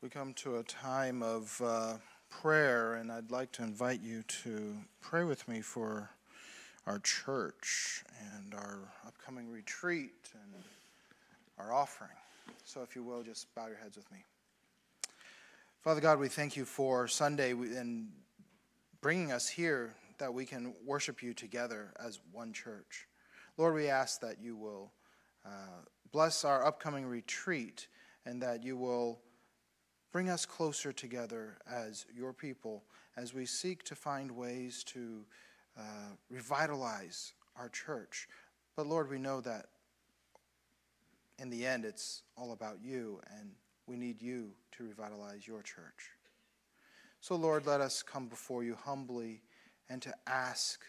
we come to a time of uh, prayer, and I'd like to invite you to pray with me for our church and our upcoming retreat and our offering. So, if you will, just bow your heads with me. Father God, we thank you for Sunday and bringing us here that we can worship you together as one church. Lord, we ask that you will uh, bless our upcoming retreat and that you will bring us closer together as your people as we seek to find ways to uh, revitalize our church. But Lord, we know that in the end it's all about you, and we need you to revitalize your church. So, Lord, let us come before you humbly and to ask,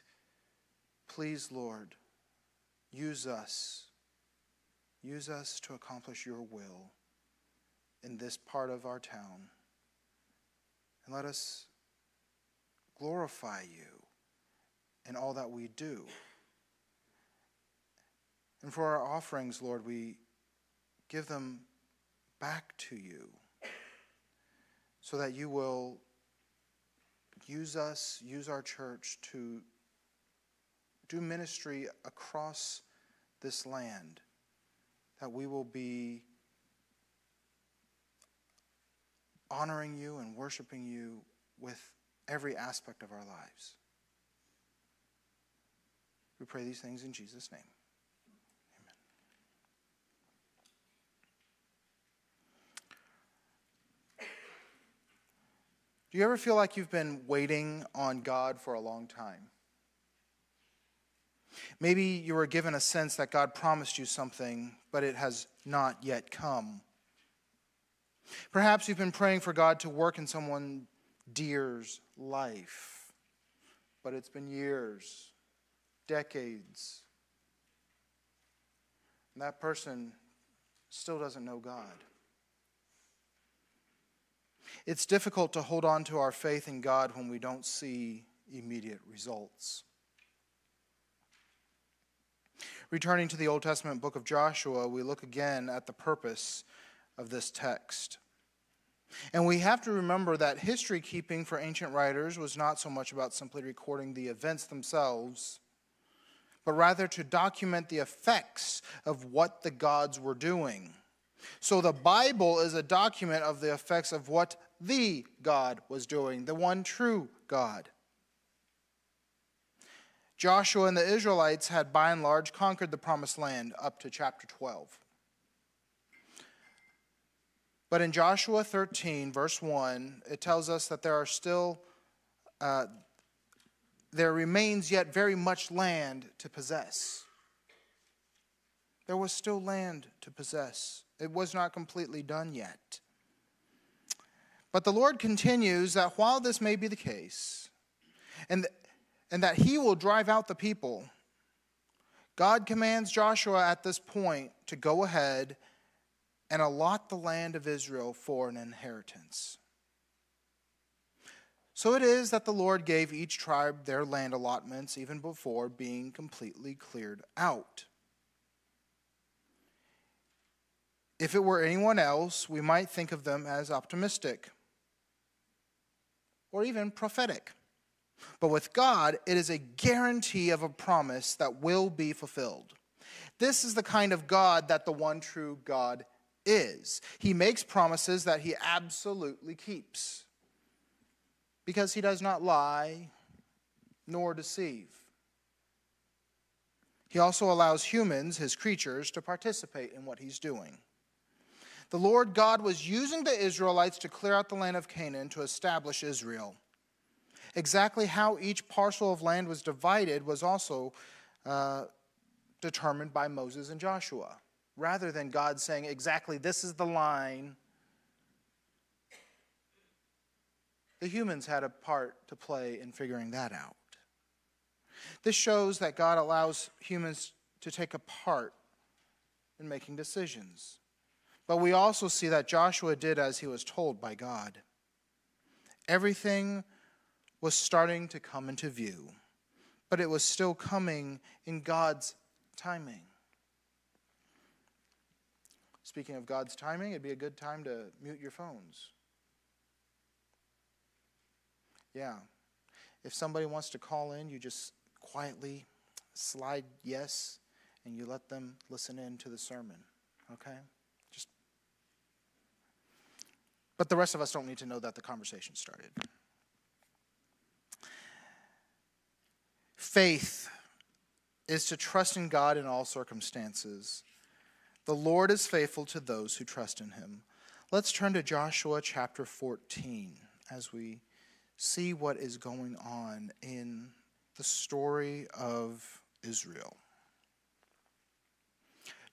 please, Lord, use us. Use us to accomplish your will in this part of our town. And let us glorify you in all that we do. And for our offerings, Lord, we give them back to you so that you will use us, use our church to do ministry across this land, that we will be honoring you and worshiping you with every aspect of our lives. We pray these things in Jesus' name. Amen. Do you ever feel like you've been waiting on God for a long time? Maybe you were given a sense that God promised you something, but it has not yet come. Perhaps you've been praying for God to work in someone dear's life, but it's been years, decades, and that person still doesn't know God. It's difficult to hold on to our faith in God when we don't see immediate results. Returning to the Old Testament book of Joshua, we look again at the purpose of this text. And we have to remember that history keeping for ancient writers was not so much about simply recording the events themselves, but rather to document the effects of what the gods were doing. So the Bible is a document of the effects of what the God was doing, the one true God. Joshua and the Israelites had by and large conquered the promised land up to chapter 12. But in Joshua 13, verse 1, it tells us that there are still, uh, there remains yet very much land to possess. There was still land to possess, it was not completely done yet. But the Lord continues that while this may be the case, and, and that he will drive out the people, God commands Joshua at this point to go ahead and allot the land of Israel for an inheritance. So it is that the Lord gave each tribe their land allotments even before being completely cleared out. If it were anyone else, we might think of them as optimistic or even prophetic. But with God, it is a guarantee of a promise that will be fulfilled. This is the kind of God that the one true God is. He makes promises that he absolutely keeps because he does not lie nor deceive. He also allows humans, his creatures, to participate in what he's doing. The Lord God was using the Israelites to clear out the land of Canaan to establish Israel. Exactly how each parcel of land was divided was also uh, determined by Moses and Joshua rather than God saying exactly this is the line. The humans had a part to play in figuring that out. This shows that God allows humans to take a part in making decisions. But we also see that Joshua did as he was told by God. Everything was starting to come into view, but it was still coming in God's timing. Speaking of God's timing, it'd be a good time to mute your phones Yeah. If somebody wants to call in, you just quietly slide yes and you let them listen in to the sermon. Okay? Just But the rest of us don't need to know that the conversation started. Faith is to trust in God in all circumstances. The Lord is faithful to those who trust in him. Let's turn to Joshua chapter 14 as we see what is going on in the story of Israel.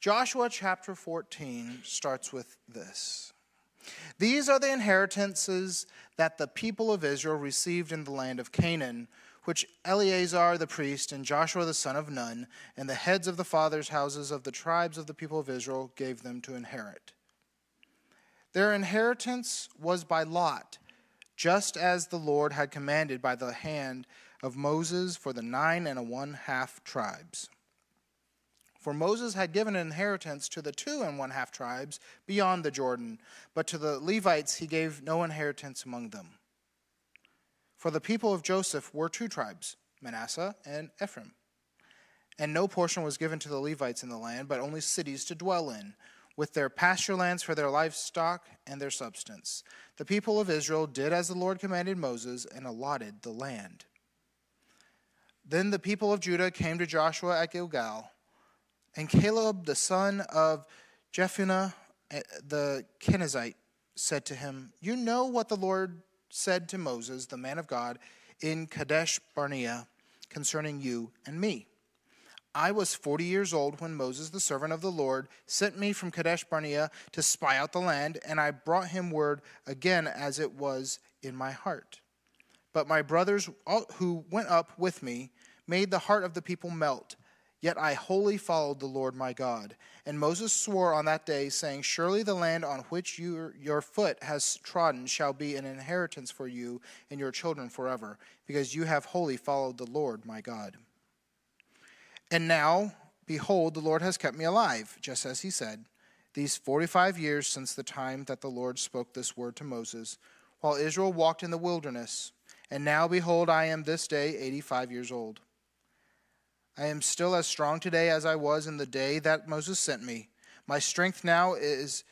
Joshua chapter 14 starts with this These are the inheritances that the people of Israel received in the land of Canaan, which Eleazar the priest and Joshua the son of Nun and the heads of the fathers' houses of the tribes of the people of Israel gave them to inherit. Their inheritance was by lot, just as the Lord had commanded by the hand of Moses for the nine and a one half tribes. For Moses had given an inheritance to the two and one half tribes beyond the Jordan, but to the Levites he gave no inheritance among them. For the people of Joseph were two tribes, Manasseh and Ephraim. And no portion was given to the Levites in the land, but only cities to dwell in, with their pasture lands for their livestock and their substance. The people of Israel did as the Lord commanded Moses and allotted the land. Then the people of Judah came to Joshua at Gilgal and Caleb, the son of Jephunneh, eh, the Kenizzite, said to him, You know what the Lord said to Moses, the man of God, in Kadesh Barnea concerning you and me. I was 40 years old when Moses, the servant of the Lord, sent me from Kadesh Barnea to spy out the land, and I brought him word again as it was in my heart. But my brothers who went up with me made the heart of the people melt Yet I wholly followed the Lord my God. And Moses swore on that day, saying, Surely the land on which your, your foot has trodden shall be an inheritance for you and your children forever, because you have wholly followed the Lord my God. And now, behold, the Lord has kept me alive, just as he said, these 45 years since the time that the Lord spoke this word to Moses, while Israel walked in the wilderness. And now, behold, I am this day 85 years old. I am still as strong today as I was in the day that Moses sent me. My strength now is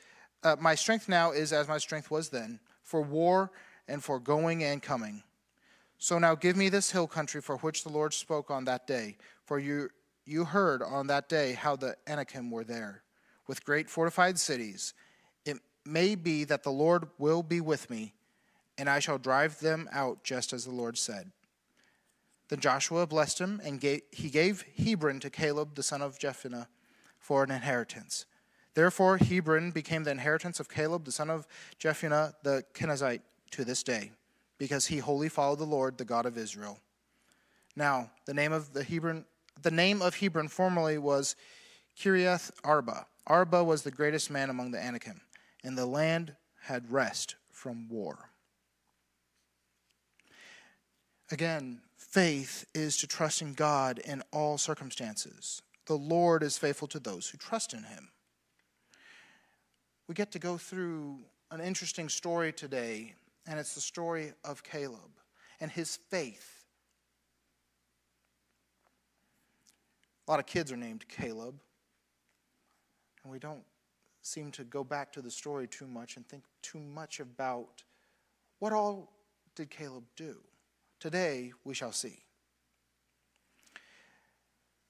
uh, my strength now is as my strength was then, for war and for going and coming. So now give me this hill country for which the Lord spoke on that day, for you you heard on that day how the Anakim were there, with great fortified cities. It may be that the Lord will be with me, and I shall drive them out just as the Lord said. Then Joshua blessed him, and gave, he gave Hebron to Caleb the son of Jephunneh for an inheritance. Therefore, Hebron became the inheritance of Caleb the son of Jephunneh the Kenizzite to this day, because he wholly followed the Lord, the God of Israel. Now, the name of the Hebron, the name of Hebron formerly was Kiriath Arba. Arba was the greatest man among the Anakim, and the land had rest from war. Again, Faith is to trust in God in all circumstances. The Lord is faithful to those who trust in him. We get to go through an interesting story today, and it's the story of Caleb and his faith. A lot of kids are named Caleb, and we don't seem to go back to the story too much and think too much about what all did Caleb do. Today we shall see.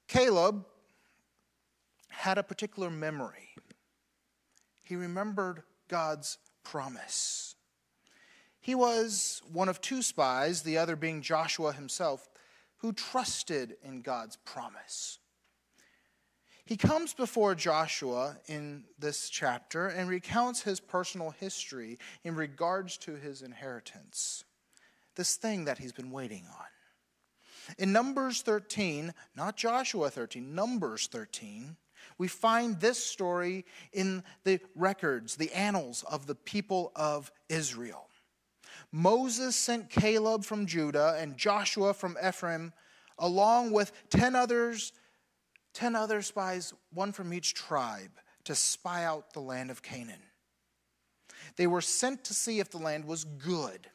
Caleb had a particular memory. He remembered God's promise. He was one of two spies, the other being Joshua himself, who trusted in God's promise. He comes before Joshua in this chapter and recounts his personal history in regards to his inheritance this thing that he's been waiting on. In Numbers 13, not Joshua 13, Numbers 13, we find this story in the records, the annals of the people of Israel. Moses sent Caleb from Judah and Joshua from Ephraim, along with 10 others, 10 other spies, one from each tribe, to spy out the land of Canaan. They were sent to see if the land was good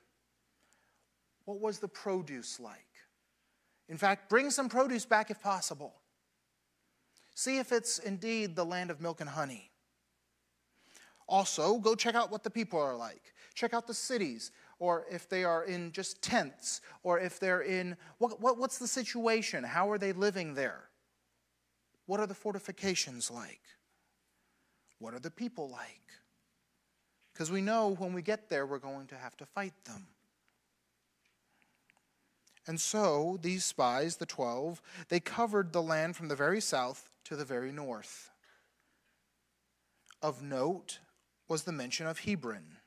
What was the produce like? In fact, bring some produce back if possible. See if it's indeed the land of milk and honey. Also, go check out what the people are like. Check out the cities, or if they are in just tents, or if they're in what, what, what's the situation? How are they living there? What are the fortifications like? What are the people like? Because we know when we get there, we're going to have to fight them. And so these spies, the 12, they covered the land from the very south to the very north. Of note was the mention of Hebron.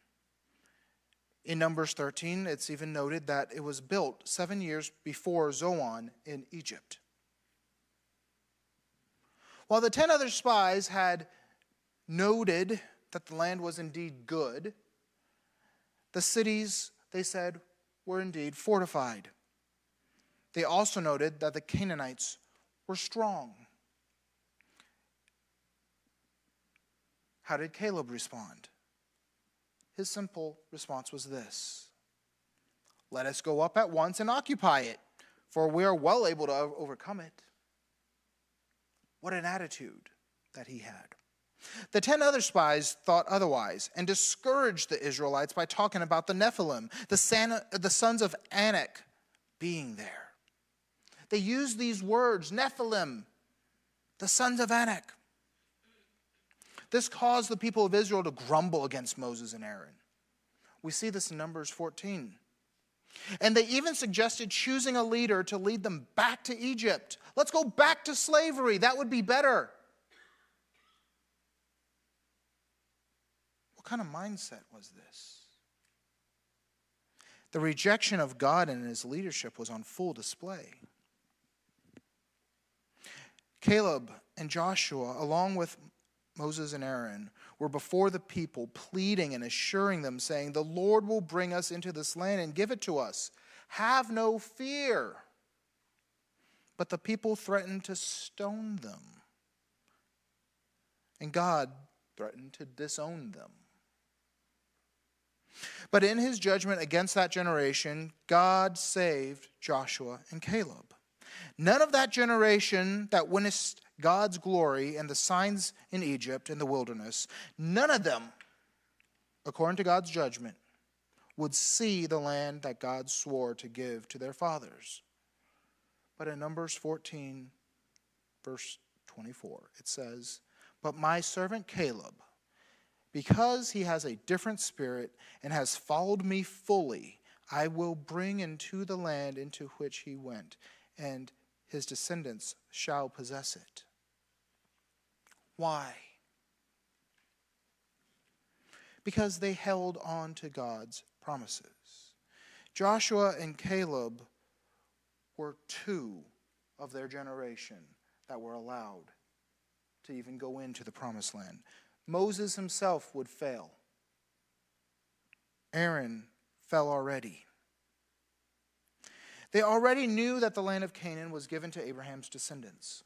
In Numbers 13, it's even noted that it was built seven years before Zoan in Egypt. While the ten other spies had noted that the land was indeed good, the cities, they said, were indeed fortified. They also noted that the Canaanites were strong. How did Caleb respond? His simple response was this Let us go up at once and occupy it, for we are well able to overcome it. What an attitude that he had. The ten other spies thought otherwise and discouraged the Israelites by talking about the Nephilim, the, the sons of Anak, being there. They used these words Nephilim, the sons of Anak. This caused the people of Israel to grumble against Moses and Aaron. We see this in Numbers 14. And they even suggested choosing a leader to lead them back to Egypt. Let's go back to slavery. That would be better. What kind of mindset was this? The rejection of God and his leadership was on full display. Caleb and Joshua, along with Moses and Aaron, were before the people, pleading and assuring them, saying, The Lord will bring us into this land and give it to us. Have no fear. But the people threatened to stone them. And God threatened to disown them. But in his judgment against that generation, God saved Joshua and Caleb. None of that generation that witnessed God's glory and the signs in Egypt in the wilderness, none of them, according to God's judgment, would see the land that God swore to give to their fathers. But in Numbers 14, verse 24, it says, But my servant Caleb, because he has a different spirit and has followed me fully, I will bring into the land into which he went, and his descendants shall possess it. Why? Because they held on to God's promises. Joshua and Caleb were two of their generation that were allowed to even go into the promised land. Moses himself would fail. Aaron fell already. They already knew that the land of Canaan was given to Abraham's descendants.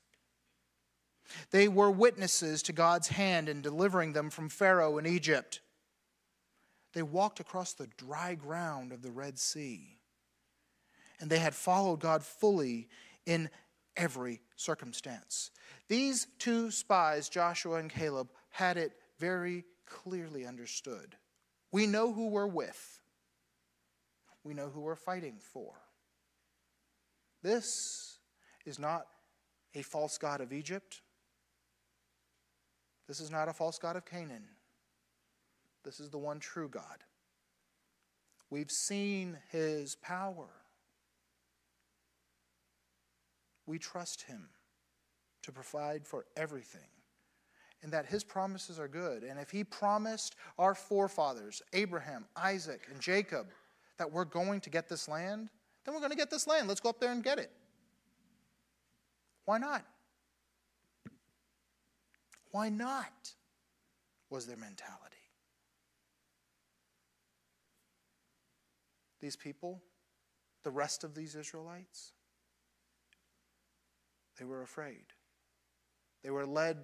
They were witnesses to God's hand in delivering them from Pharaoh in Egypt. They walked across the dry ground of the Red Sea. And they had followed God fully in every circumstance. These two spies, Joshua and Caleb, had it very clearly understood. We know who we're with, we know who we're fighting for. This is not a false God of Egypt. This is not a false God of Canaan. This is the one true God. We've seen his power. We trust him to provide for everything and that his promises are good. And if he promised our forefathers, Abraham, Isaac, and Jacob, that we're going to get this land, then we're going to get this land. Let's go up there and get it. Why not? Why not? Was their mentality. These people, the rest of these Israelites, they were afraid. They were led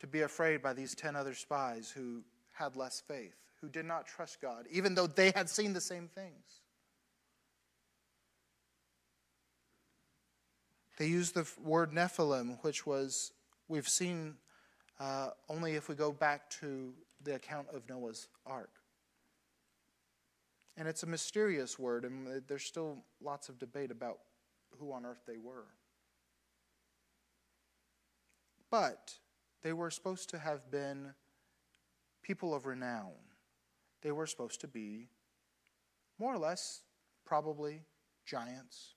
to be afraid by these 10 other spies who had less faith, who did not trust God, even though they had seen the same things. They use the word Nephilim, which was, we've seen uh, only if we go back to the account of Noah's ark. And it's a mysterious word, and there's still lots of debate about who on earth they were. But they were supposed to have been people of renown. They were supposed to be, more or less, probably giants.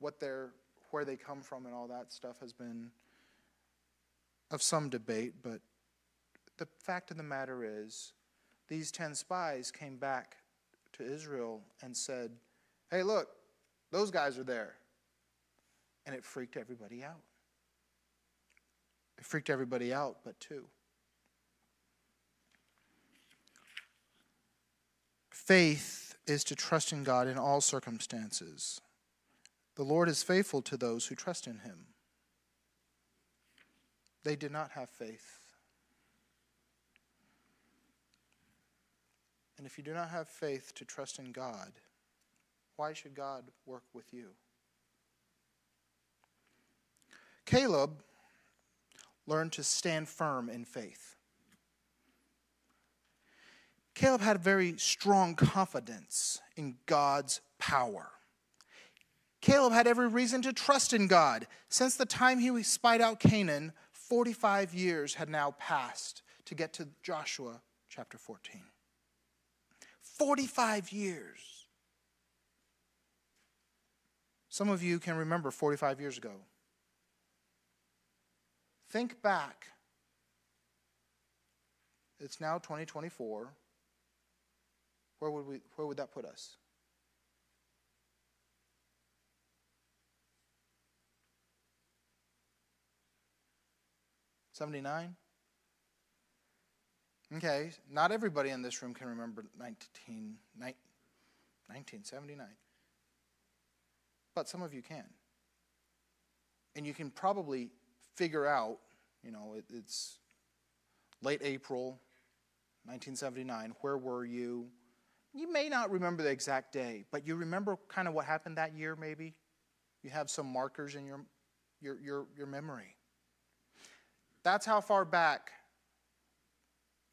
What they're, where they come from and all that stuff has been of some debate, but the fact of the matter is, these 10 spies came back to Israel and said, Hey, look, those guys are there. And it freaked everybody out. It freaked everybody out, but two. Faith is to trust in God in all circumstances. The Lord is faithful to those who trust in him. They did not have faith. And if you do not have faith to trust in God, why should God work with you? Caleb learned to stand firm in faith. Caleb had very strong confidence in God's power. Caleb had every reason to trust in God. Since the time he spied out Canaan, 45 years had now passed to get to Joshua chapter 14. 45 years. Some of you can remember 45 years ago. Think back. It's now 2024. Where would, we, where would that put us? Seventy-nine. Okay, not everybody in this room can remember 19, 1979. But some of you can. And you can probably figure out, you know, it, it's late April 1979. Where were you? You may not remember the exact day, but you remember kind of what happened that year, maybe? You have some markers in your, your, your, your memory. That's how far back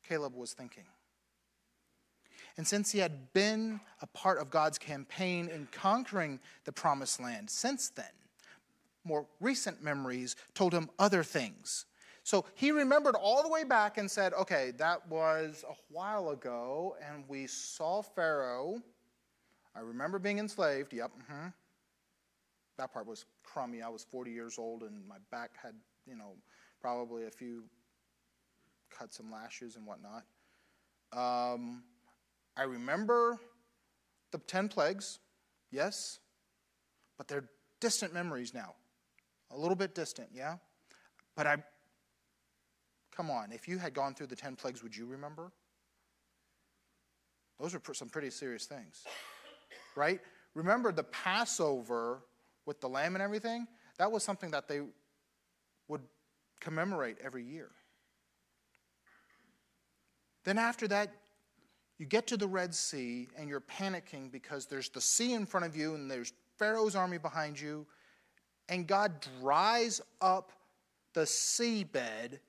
Caleb was thinking. And since he had been a part of God's campaign in conquering the promised land since then, more recent memories told him other things. So he remembered all the way back and said, okay, that was a while ago, and we saw Pharaoh. I remember being enslaved. Yep. Mm-hmm. That part was crummy. I was 40 years old, and my back had, you know, probably a few cuts and lashes and whatnot. Um, I remember the 10 plagues, yes, but they're distant memories now. A little bit distant, yeah? But I, come on, if you had gone through the 10 plagues, would you remember? Those are some pretty serious things, right? Remember the Passover with the lamb and everything? That was something that they would commemorate every year. Then after that, you get to the Red Sea and you're panicking because there's the sea in front of you and there's Pharaoh's army behind you, and God dries up the seabed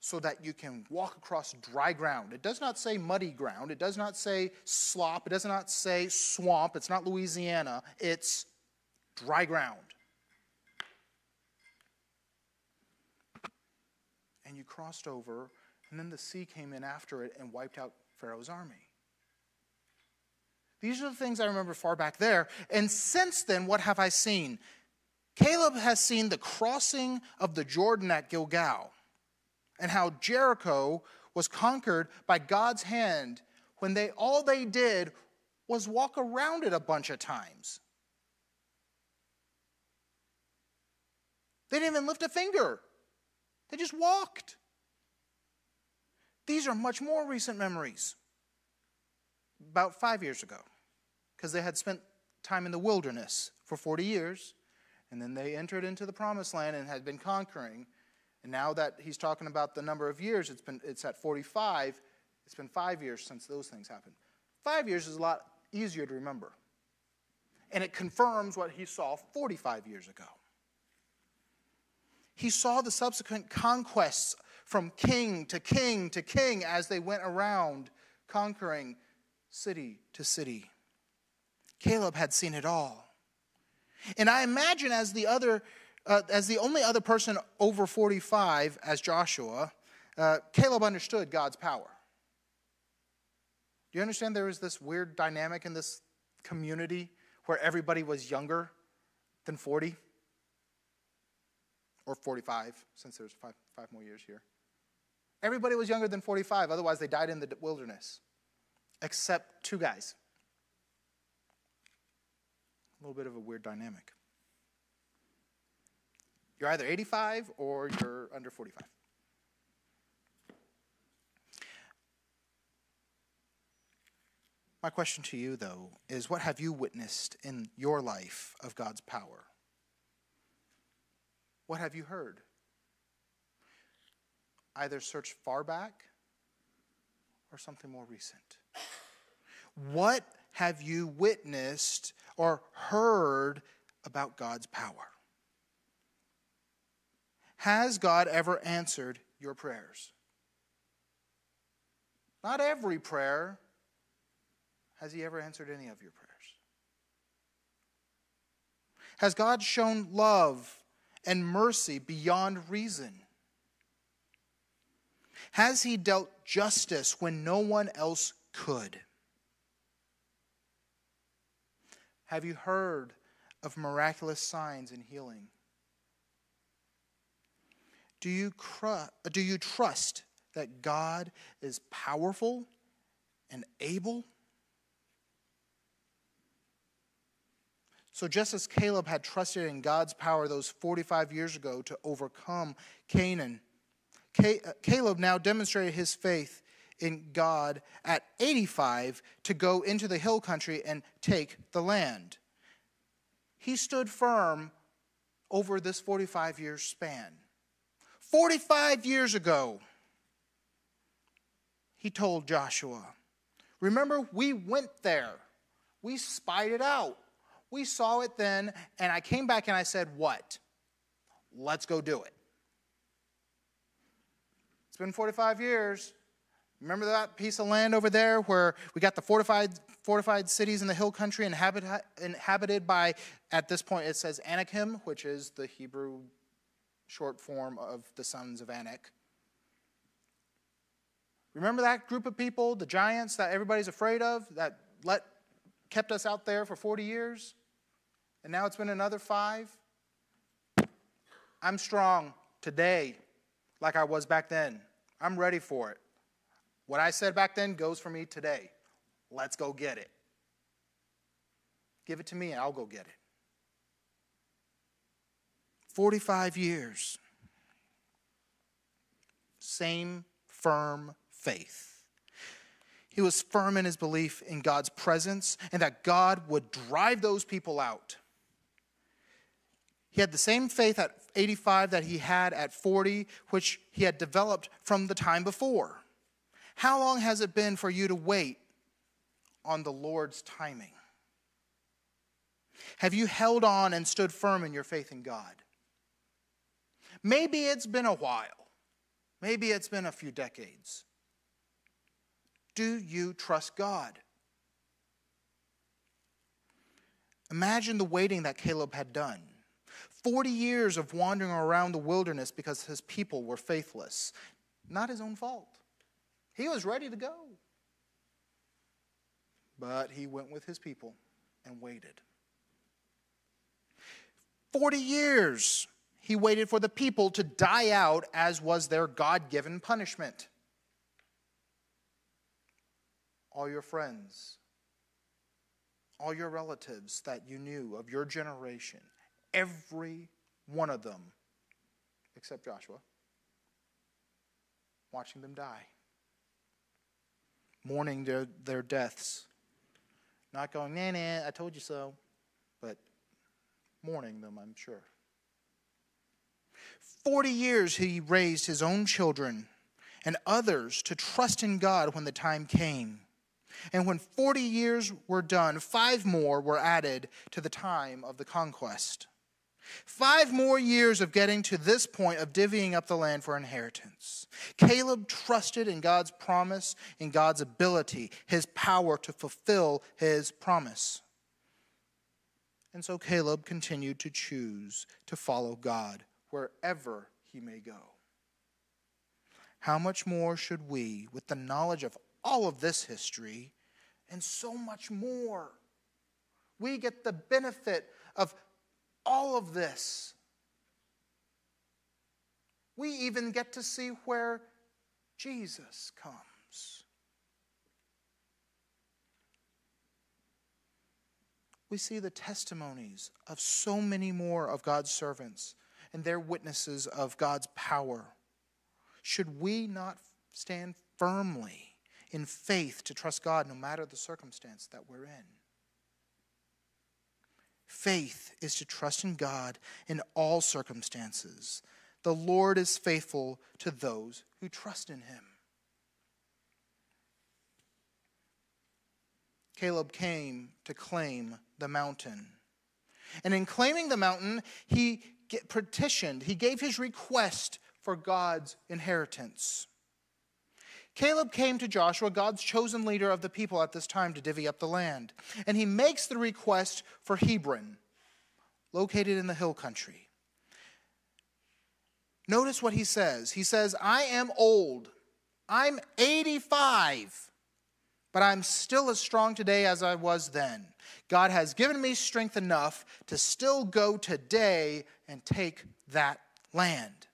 so that you can walk across dry ground. It does not say muddy ground, it does not say slop, it does not say swamp, it's not Louisiana, it's dry ground. You crossed over and then the sea came in after it and wiped out Pharaoh's army. These are the things I remember far back there. And since then, what have I seen? Caleb has seen the crossing of the Jordan at Gilgal and how Jericho was conquered by God's hand when they all they did was walk around it a bunch of times. They didn't even lift a finger. They just walked. These are much more recent memories. About five years ago, because they had spent time in the wilderness for 40 years, and then they entered into the promised land and had been conquering. And now that he's talking about the number of years, it's, been, it's at 45. It's been five years since those things happened. Five years is a lot easier to remember. and it confirms what he saw 45 years ago. He saw the subsequent conquests from king to king to king as they went around conquering city to city. Caleb had seen it all. And I imagine as the other uh, as the only other person over 45 as Joshua, uh, Caleb understood God's power. Do you understand there was this weird dynamic in this community where everybody was younger than 40? Or 45, since there's five, five more years here. Everybody was younger than 45, otherwise, they died in the wilderness, except two guys. A little bit of a weird dynamic. You're either 85 or you're under 45. My question to you, though, is what have you witnessed in your life of God's power? What have you heard? Either search far back or something more recent. What have you witnessed or heard about God's power? Has God ever answered your prayers? Not every prayer. Has He ever answered any of your prayers? Has God shown love and mercy beyond reason? Has He dealt justice when no one else could? Have you heard of miraculous signs and healing? Do you, do you trust that God is powerful and able? So, just as Caleb had trusted in God's power those 45 years ago to overcome Canaan, uh, Caleb now demonstrated his faith in God at 85 to go into the hill country and take the land. He stood firm over this 45 year span. 45 years ago, he told Joshua, Remember, we went there. We spied it out. We saw it then, and I came back and I said, What? Let's go do it. It's been 45 years. Remember that piece of land over there where we got the fortified, fortified cities in the hill country inhabited, inhabited by, at this point, it says Anakim, which is the Hebrew short form of the sons of Anak. Remember that group of people, the giants that everybody's afraid of, that let, kept us out there for 40 years? And now it's been another five? I'm strong today like I was back then. I'm ready for it. What I said back then goes for me today. Let's go get it. Give it to me and I'll go get it. 45 years. Same firm faith. He was firm in his belief in God's presence and that God would drive those people out. He had the same faith at 85 that he had at 40, which he had developed from the time before. How long has it been for you to wait on the Lord's timing? Have you held on and stood firm in your faith in God? Maybe it's been a while. Maybe it's been a few decades. Do you trust God? Imagine the waiting that Caleb had done. 40 years of wandering around the wilderness because his people were faithless. Not his own fault. He was ready to go. But he went with his people and waited. 40 years he waited for the people to die out as was their God given punishment. All your friends, all your relatives that you knew of your generation, every one of them, except Joshua, watching them die, mourning their, their deaths, not going, nah, nah, I told you so, but mourning them, I'm sure. 40 years he raised his own children and others to trust in God when the time came. And when 40 years were done, five more were added to the time of the conquest. Five more years of getting to this point of divvying up the land for inheritance. Caleb trusted in God's promise, in God's ability, his power to fulfill his promise. And so Caleb continued to choose to follow God wherever he may go. How much more should we, with the knowledge of all of this history and so much more, we get the benefit of all of this. We even get to see where Jesus comes. We see the testimonies of so many more of God's servants and their witnesses of God's power. Should we not stand firmly in faith to trust God no matter the circumstance that we're in? Faith is to trust in God in all circumstances. The Lord is faithful to those who trust in him. Caleb came to claim the mountain. And in claiming the mountain, he petitioned, he gave his request for God's inheritance. Caleb came to Joshua, God's chosen leader of the people at this time, to divvy up the land. And he makes the request for Hebron, located in the hill country. Notice what he says. He says, I am old. I'm 85, but I'm still as strong today as I was then. God has given me strength enough to still go today and take that land.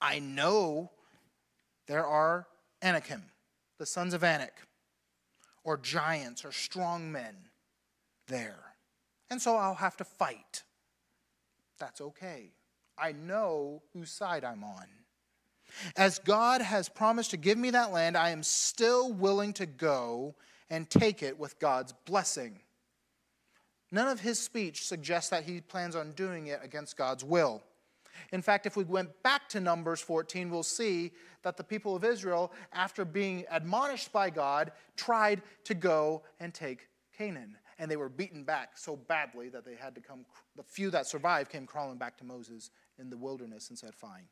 I know there are Anakim, the sons of Anak, or giants or strong men there. And so I'll have to fight. That's okay. I know whose side I'm on. As God has promised to give me that land, I am still willing to go and take it with God's blessing. None of his speech suggests that he plans on doing it against God's will. In fact, if we went back to Numbers 14, we'll see that the people of Israel, after being admonished by God, tried to go and take Canaan. And they were beaten back so badly that they had to come, the few that survived came crawling back to Moses in the wilderness and said, Fine.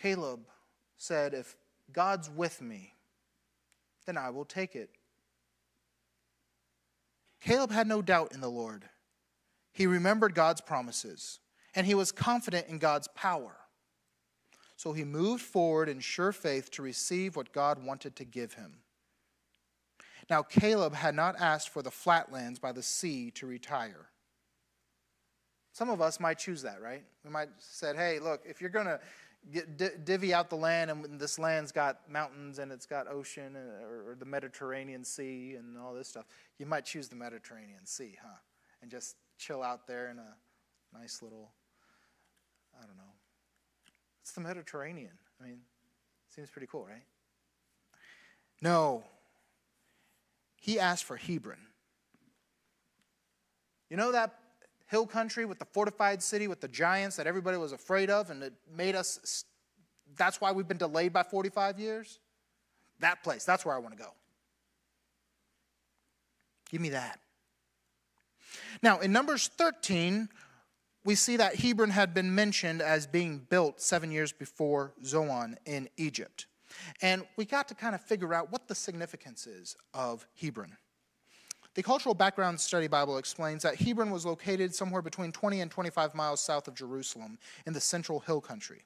Caleb said, If God's with me, then I will take it. Caleb had no doubt in the Lord. He remembered God's promises, and he was confident in God's power. So he moved forward in sure faith to receive what God wanted to give him. Now, Caleb had not asked for the flatlands by the sea to retire. Some of us might choose that, right? We might said, "Hey, look, if you're going to get, divvy out the land, and this land's got mountains and it's got ocean uh, or, or the Mediterranean Sea and all this stuff, you might choose the Mediterranean Sea, huh? And just chill out there in a nice little, I don't know. It's the Mediterranean. I mean, seems pretty cool, right? No. He asked for Hebron. You know that hill country with the fortified city with the giants that everybody was afraid of and it made us that's why we've been delayed by 45 years? That place that's where i want to go. Give me that. Now in numbers 13 we see that hebron had been mentioned as being built seven years before zoan in egypt. And we got to kind of figure out what the significance is of hebron the Cultural Background Study Bible explains that Hebron was located somewhere between 20 and 25 miles south of Jerusalem in the central hill country.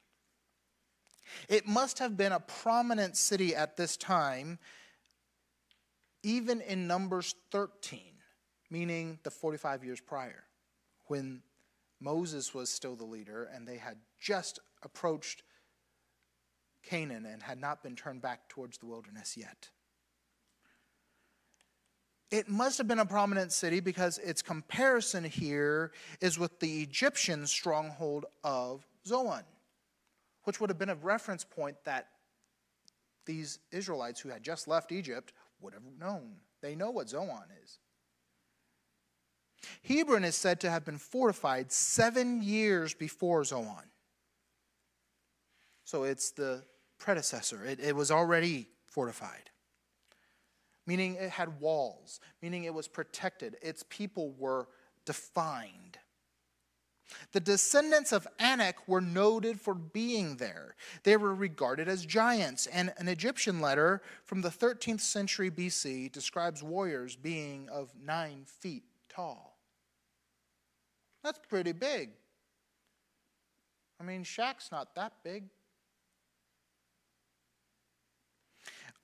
It must have been a prominent city at this time, even in Numbers 13, meaning the 45 years prior, when Moses was still the leader and they had just approached Canaan and had not been turned back towards the wilderness yet. It must have been a prominent city because its comparison here is with the Egyptian stronghold of Zoan, which would have been a reference point that these Israelites who had just left Egypt would have known. They know what Zoan is. Hebron is said to have been fortified seven years before Zoan. So it's the predecessor. It, it was already fortified, meaning it had walls, meaning it was protected. Its people were defined. The descendants of Anak were noted for being there. They were regarded as giants, and an Egyptian letter from the 13th century BC describes warriors being of nine feet tall. That's pretty big. I mean, Shaq's not that big.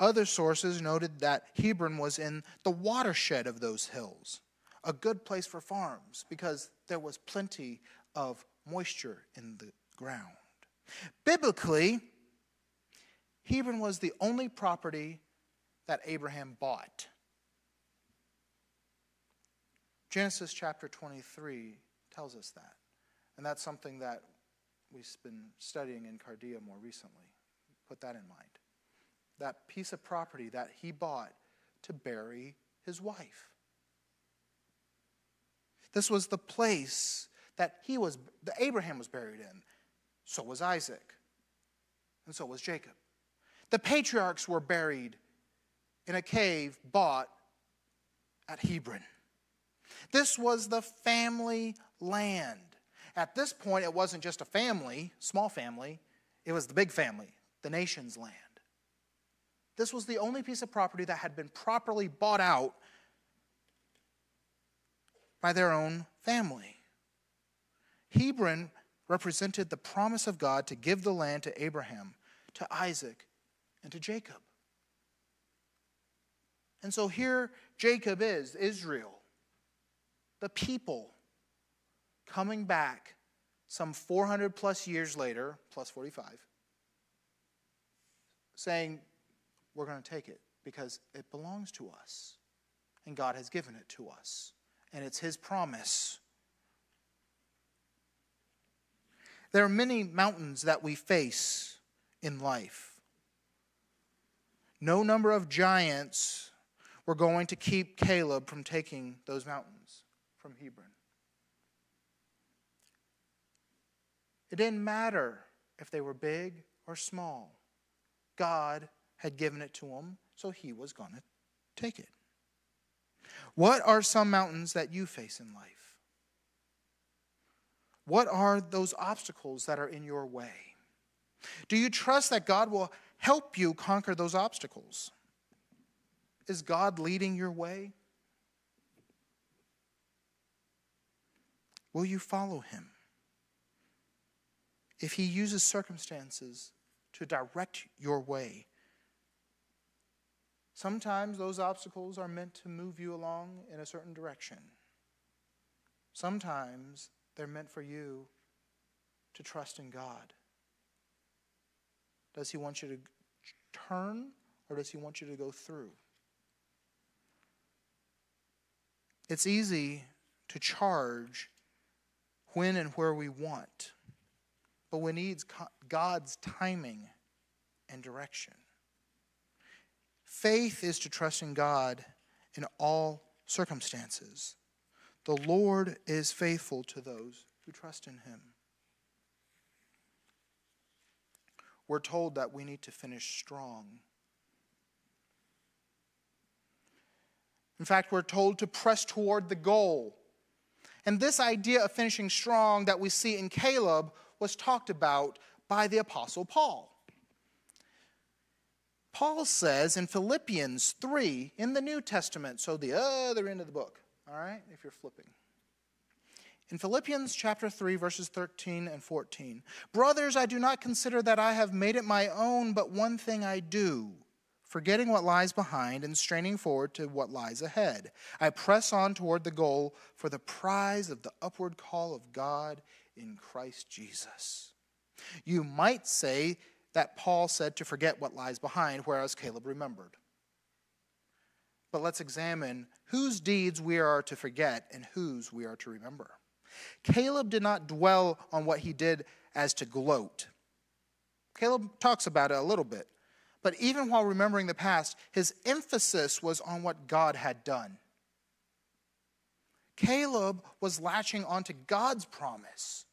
Other sources noted that Hebron was in the watershed of those hills, a good place for farms because there was plenty of moisture in the ground. Biblically, Hebron was the only property that Abraham bought. Genesis chapter 23 tells us that. And that's something that we've been studying in Cardia more recently. Put that in mind. That piece of property that he bought to bury his wife. This was the place that he was that Abraham was buried in. So was Isaac. And so was Jacob. The patriarchs were buried in a cave bought at Hebron. This was the family land. At this point, it wasn't just a family, small family, it was the big family, the nation's land. This was the only piece of property that had been properly bought out by their own family. Hebron represented the promise of God to give the land to Abraham, to Isaac, and to Jacob. And so here Jacob is, Israel, the people coming back some 400 plus years later, plus 45, saying, We're going to take it because it belongs to us. And God has given it to us. And it's His promise. There are many mountains that we face in life. No number of giants were going to keep Caleb from taking those mountains from Hebron. It didn't matter if they were big or small. God had given it to him, so he was going to take it. What are some mountains that you face in life? What are those obstacles that are in your way? Do you trust that God will help you conquer those obstacles? Is God leading your way? Will you follow him? if He uses circumstances to direct your way. Sometimes those obstacles are meant to move you along in a certain direction. Sometimes they're meant for you to trust in God. Does He want you to turn or does He want you to go through? It's easy to charge when and where we want but we need God's timing and direction. Faith is to trust in God in all circumstances. The Lord is faithful to those who trust in him. We're told that we need to finish strong. In fact, we're told to press toward the goal. And this idea of finishing strong that we see in Caleb was talked about by the Apostle Paul. Paul says in Philippians 3 in the New Testament, so the other end of the book, all right, if you're flipping. In Philippians chapter 3, verses 13 and 14, Brothers, I do not consider that I have made it my own, but one thing I do, forgetting what lies behind and straining forward to what lies ahead. I press on toward the goal for the prize of the upward call of God in Christ Jesus. You might say that Paul said to forget what lies behind, whereas Caleb remembered. But let's examine whose deeds we are to forget and whose we are to remember. Caleb did not dwell on what he did as to gloat. Caleb talks about it a little bit. But even while remembering the past, his emphasis was on what God had done. Caleb was latching onto God's promise.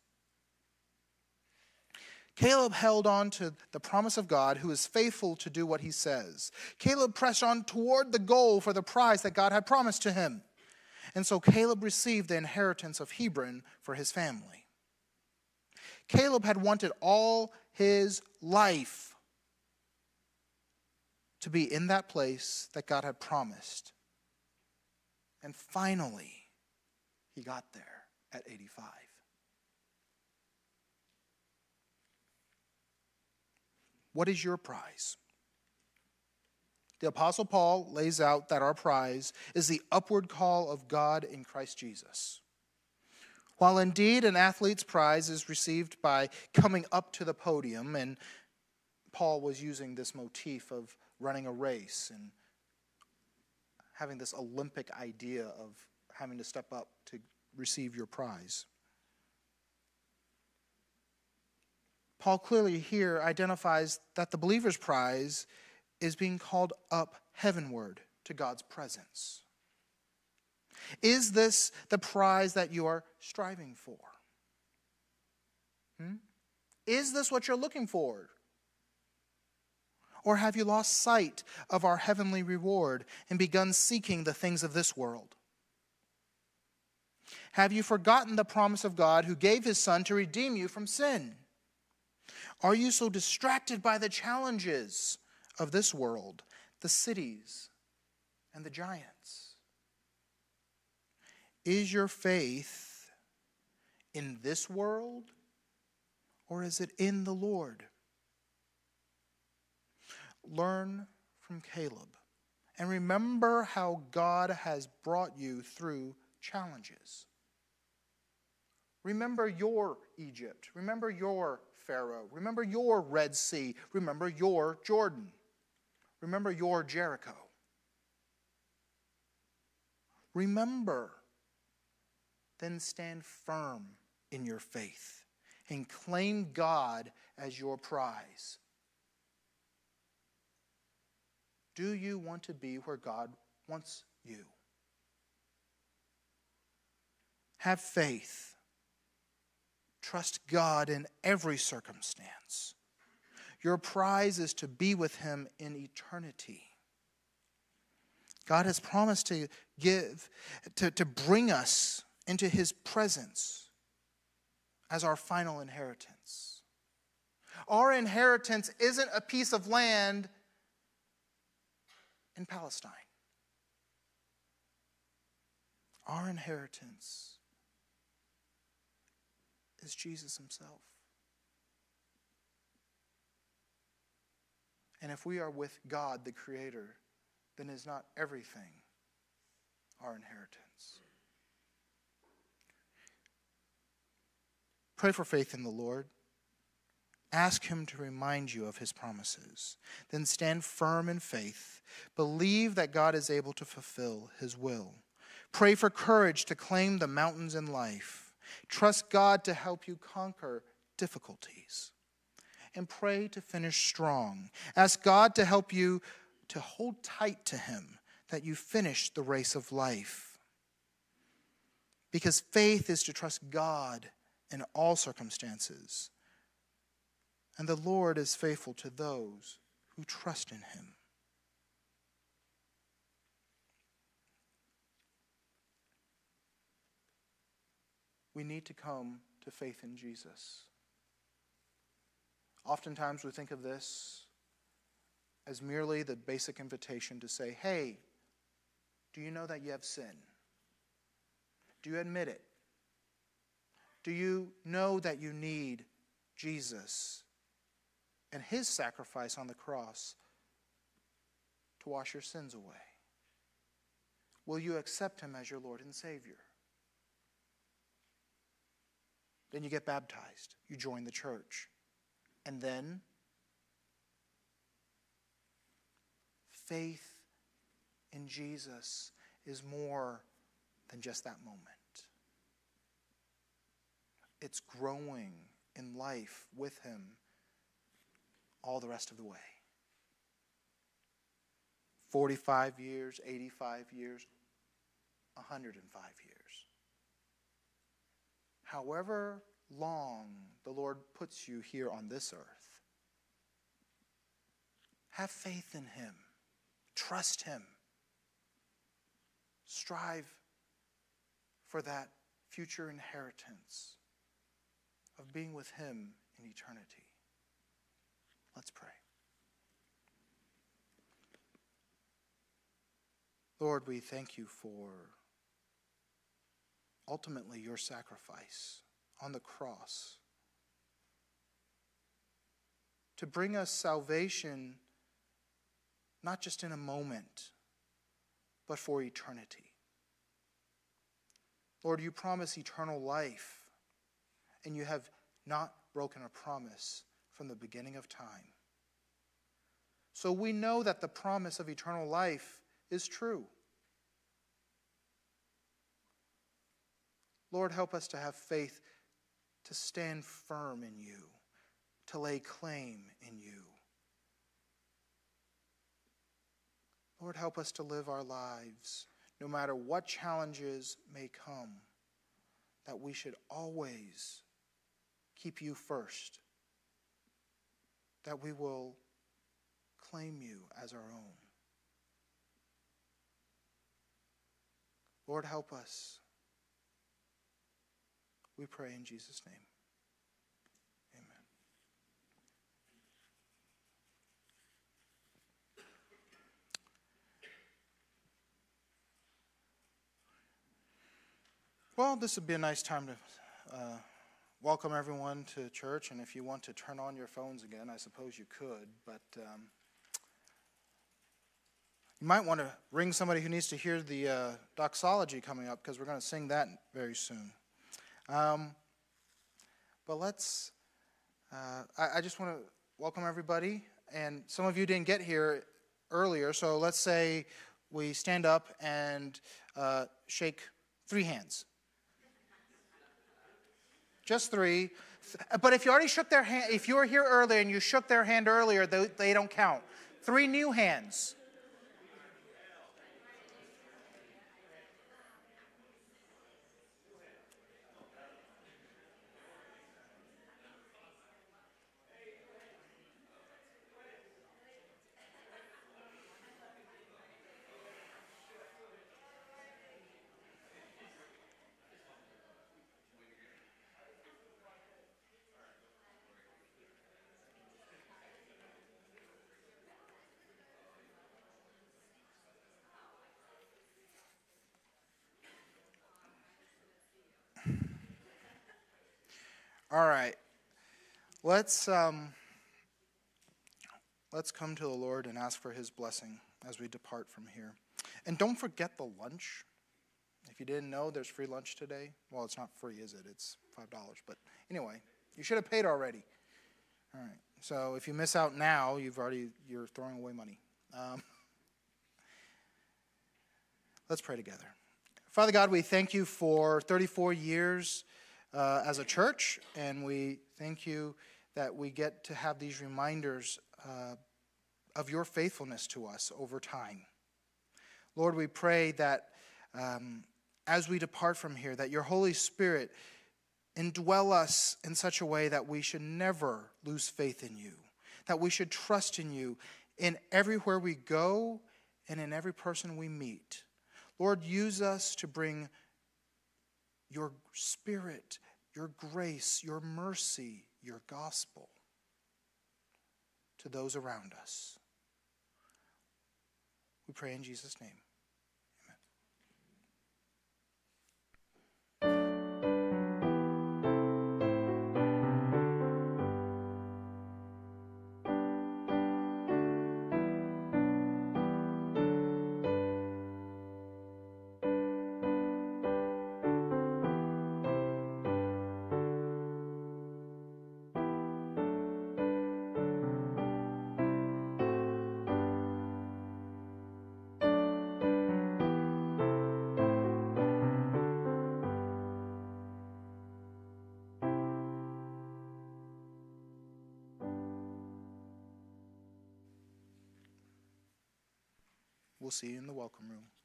Caleb held on to the promise of God, who is faithful to do what he says. Caleb pressed on toward the goal for the prize that God had promised to him. And so Caleb received the inheritance of Hebron for his family. Caleb had wanted all his life to be in that place that God had promised. And finally, he got there at 85. What is your prize? The Apostle Paul lays out that our prize is the upward call of God in Christ Jesus. While indeed an athlete's prize is received by coming up to the podium, and Paul was using this motif of running a race and having this Olympic idea of having to step up to receive your prize. Paul clearly here identifies that the believer's prize is being called up heavenward to God's presence. Is this the prize that you are striving for? Hmm? Is this what you're looking for? Or have you lost sight of our heavenly reward and begun seeking the things of this world? Have you forgotten the promise of God who gave his Son to redeem you from sin? Are you so distracted by the challenges of this world, the cities, and the giants? Is your faith in this world or is it in the Lord? Learn from Caleb and remember how God has brought you through challenges. Remember your Egypt. Remember your Pharaoh. Remember your Red Sea. Remember your Jordan. Remember your Jericho. Remember, then stand firm in your faith and claim God as your prize. Do you want to be where God wants you? Have faith Trust God in every circumstance. Your prize is to be with Him in eternity. God has promised to give, to, to bring us into His presence as our final inheritance. Our inheritance isn't a piece of land in Palestine. Our inheritance is Jesus himself. And if we are with God, the Creator, then is not everything our inheritance. Pray for faith in the Lord. Ask Him to remind you of His promises. Then stand firm in faith. Believe that God is able to fulfill His will. Pray for courage to claim the mountains in life. Trust God to help you conquer difficulties. And pray to finish strong. Ask God to help you to hold tight to Him that you finish the race of life. Because faith is to trust God in all circumstances. And the Lord is faithful to those who trust in Him. We need to come to faith in Jesus. Oftentimes we think of this as merely the basic invitation to say, hey, do you know that you have sin? Do you admit it? Do you know that you need Jesus and his sacrifice on the cross to wash your sins away? Will you accept him as your Lord and Savior? Then you get baptized. You join the church. And then faith in Jesus is more than just that moment. It's growing in life with Him all the rest of the way. 45 years, 85 years, 105 years however long the Lord puts you here on this earth. Have faith in Him, trust Him, strive for that future inheritance of being with Him in eternity. Let's pray. Lord, we thank you for ultimately your sacrifice on the cross to bring us salvation not just in a moment, but for eternity. Lord, you promise eternal life, and you have not broken a promise from the beginning of time. So we know that the promise of eternal life is true. Lord, help us to have faith to stand firm in you, to lay claim in you. Lord, help us to live our lives, no matter what challenges may come, that we should always keep you first, that we will claim you as our own. Lord, help us. We pray in Jesus' name. Amen. Well, this would be a nice time to uh, welcome everyone to church, and if you want to turn on your phones again, I suppose you could, but. Um, you might want to ring somebody who needs to hear the uh, doxology coming up because we're going to sing that very soon. Um, but let's, uh, I, I, just want to welcome everybody. And some of you didn't get here earlier, so let's say we stand up and uh, shake three hands. Just three. But if you already shook their hand, if you were here earlier and you shook their hand earlier, they, they don't count. Three new hands. All right. Let's um, let's come to the Lord and ask for his blessing as we depart from here. And don't forget the lunch. If you didn't know, there's free lunch today. Well, it's not free, is it? It's $5. But anyway, you should have paid already. All right. So if you miss out now, you've already you're throwing away money. Um, let's pray together. Father God, we thank you for 34 years uh, as a church, and we thank you that we get to have these reminders uh, of your faithfulness to us over time. Lord, we pray that um, as we depart from here, that your Holy Spirit indwell us in such a way that we should never lose faith in you, that we should trust in you in everywhere we go and in every person we meet. Lord, use us to bring your spirit, your grace, your mercy, your gospel to those around us. We pray in Jesus' name. We'll see you in the welcome room.